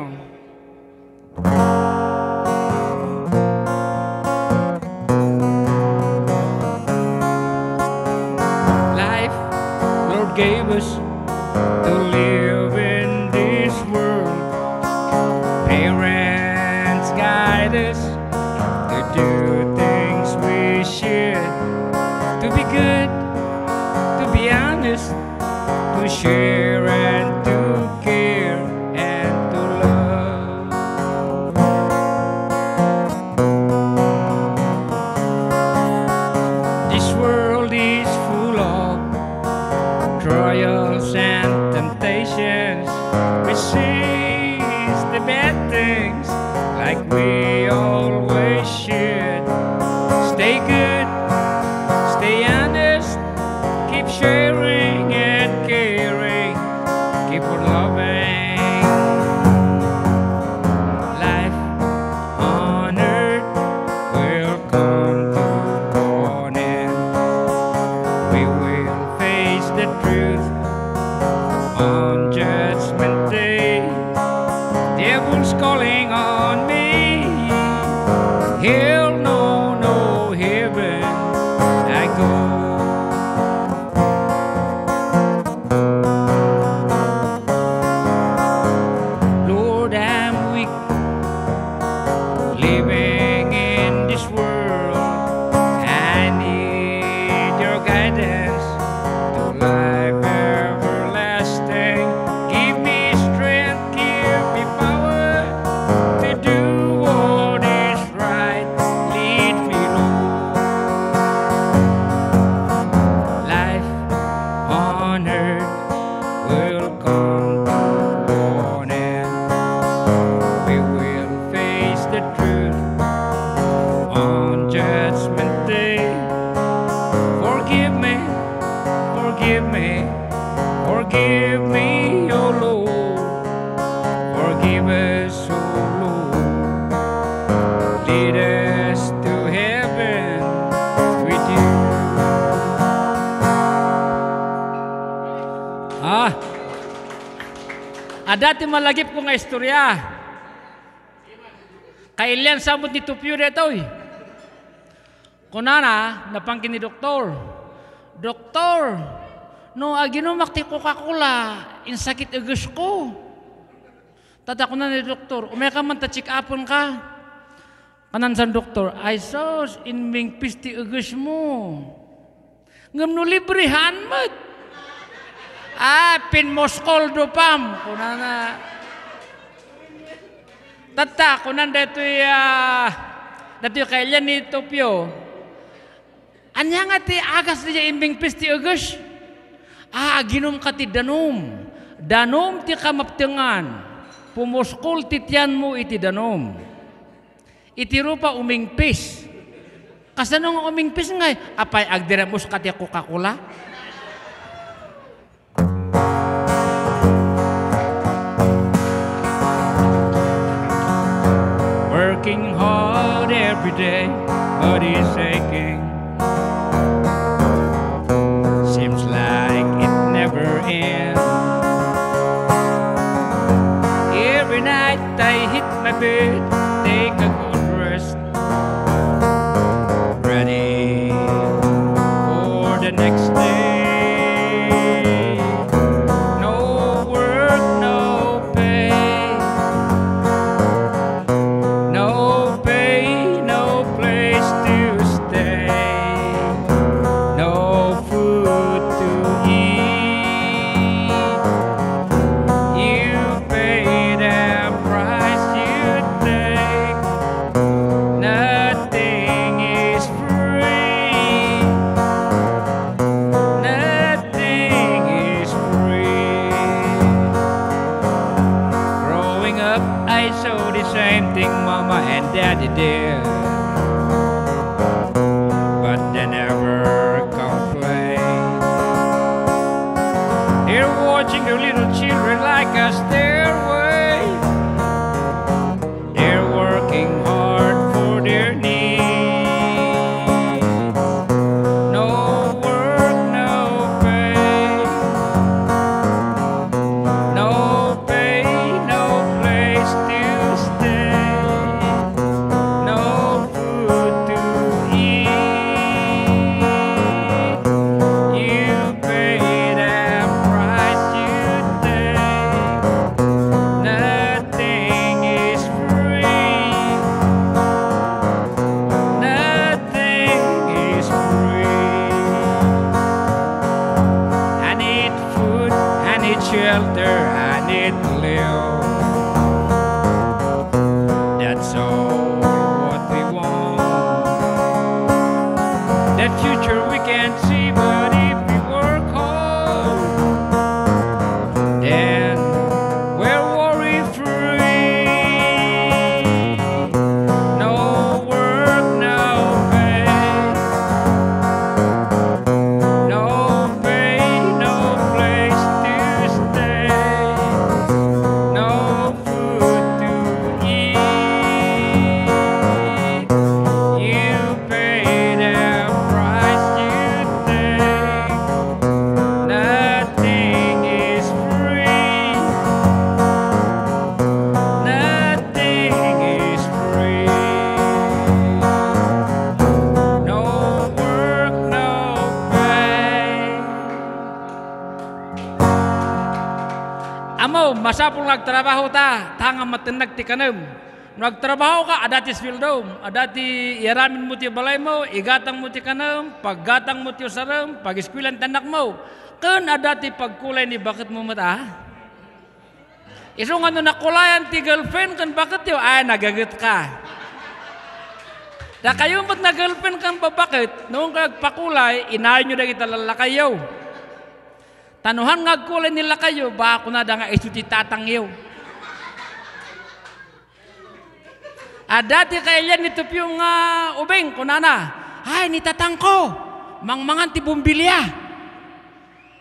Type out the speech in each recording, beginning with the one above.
Life, Lord gave us to live in this world. Parents guide us to do things we should. To be good, to be honest, to share and sees the bad things like we always ada ti malagip ko nga istorya. Kailan samot ni Tupyo dito eh. Kunana, napangkin ni doktor. Doktor, no aginumak ti Coca-Cola, insakit agus ko. Tata ko na ni doktor, umay ka man ta check upon ka. Kanan sa doktor, ay sos, inming pisti agus mo. Ngam no librihan mat. Ah, pinmoskol do pam. Kunana, Tata, kunan dito ya, dito kailan ni Tupyo. Anya nga ti agas di imbing pisti agas. Ah, ginom ka ti danom. Danom ti kamaptengan. Pumuskol tityan mo iti danom. Iti rupa umingpis. Kasano nga umingpis nga, apay agdiramos ka ti Coca-Cola? Every day, but he's aching. Nagtrabaho ta, tanga matinag ti kanam. Nagtrabaho ka, ada ti swildom, ada ti iramin mo ti balay mo, igatang mo ti kanam, paggatang mo ti usaram, pag-iskwilan tanak mo. Kan ada ti pagkulay ni bakit mo mata? Iso nga nakulayan ti girlfriend kan bakit yo? Ay, nagagat ka. Da kayo ba't na girlfriend kan ba bakit? Noong kagpakulay, inayon nyo na kita lalakayaw. Tanuhan nga kulay nila kayo, ba ako na da nga isu ti tatangyaw. Ah, dati kailan nito yung uh, ubeng, kunana. Ay, ni tatang ko, mangmangan ti bumbilya.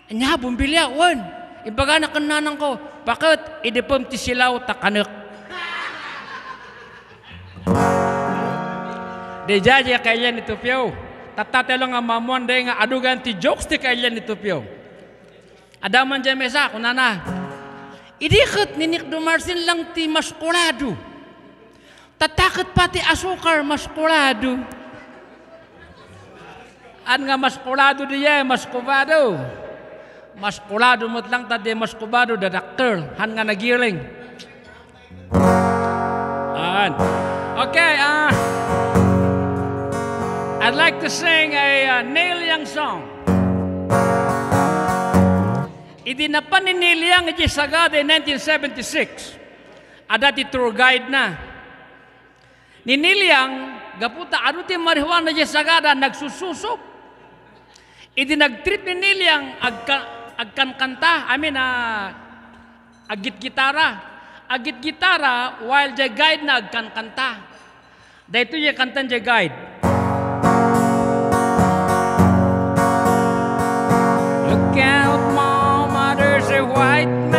Nya, bumbilya, wan. Ibaga na kananang ko, bakit? Idipom ti silaw takanek. Di jaja kailan nito piyo. Tatate lang nga mamuan day nga adugan ti jokes ti kailan nito piyo. Adaman dyan mesa, kunana. Idikot ni Nick Dumarsin lang ti maskulado. Tatakot pati asukar maskulado. An nga maskulado diya, maskubado. Maskulado mo't lang tadi maskubado da doctor. Han nga nagiling. An. Okay, ah. Uh, I'd like to sing a uh, Neil Young song. idinapaninili ang Ijisagada in 1976. Adati tour guide na. Niniliang gaputa ano aruti marihuana Ijisagada nagsususup. Idinagtreat niniliang agka, agkankanta, I mean, uh, agit-gitara. Agit-gitara while the guide na agkankanta. Dahito yung kantan guide. White man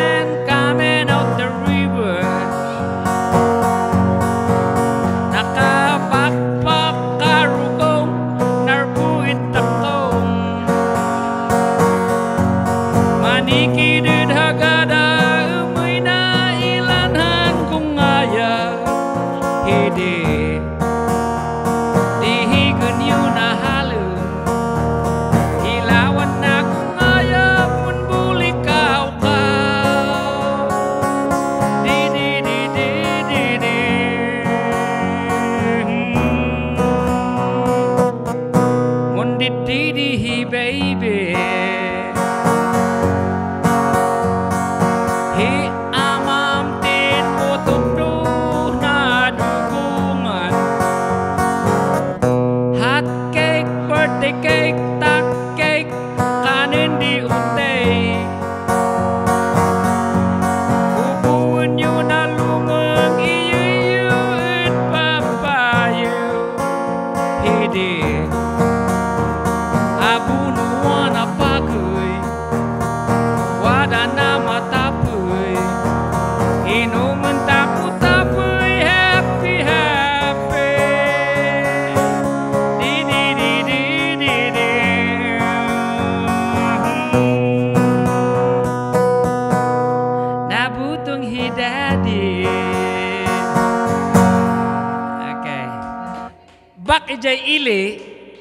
Ijay ili,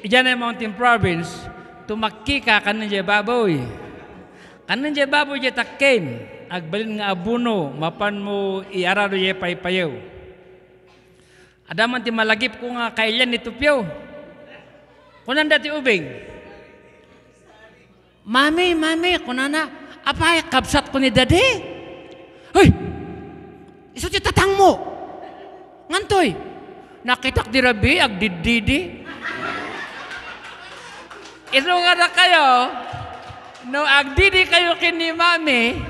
ijan ay Mountain Province, tumakki ka kanan jay baboy. Kanan jay baboy jay takkim, agbalin nga abuno, mapan mo iarado jay paypayaw. Adaman ti malagip ko nga kailan ni Tupyo. Kunan dati ubing. Mami, mami, kunana, apay, kabsat ko ni dadi. Hoy! Iso ti tatang mo. Ngantoy. Nakitak di rabi, ag dididi. Iso nga na kayo, no agdidi kayo kini mami,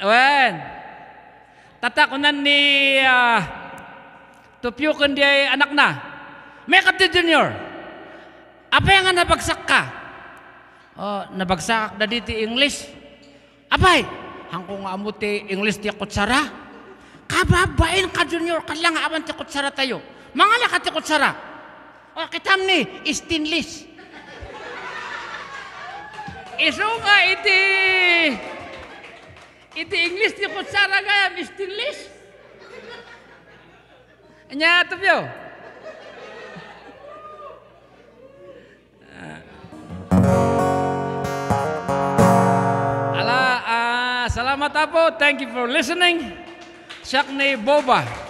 wen, tatakunan ni uh, Tupyo kundi anak na. May kapti junior. Apa yang nabagsak ka? Oh, nabagsak na dito English. Apay, hangko nga mo ti English ti kutsara. Kababain ka junior, kalang awan ti kutsara tayo. Mangala ka ti kutsara. O kitam ni, stainless. Iso nga iti, iti English ti kutsara gaya, stainless. Nya tupyo. Ala, ah, salam Salamat Apo. Thank you for listening. Siyak ni Boba.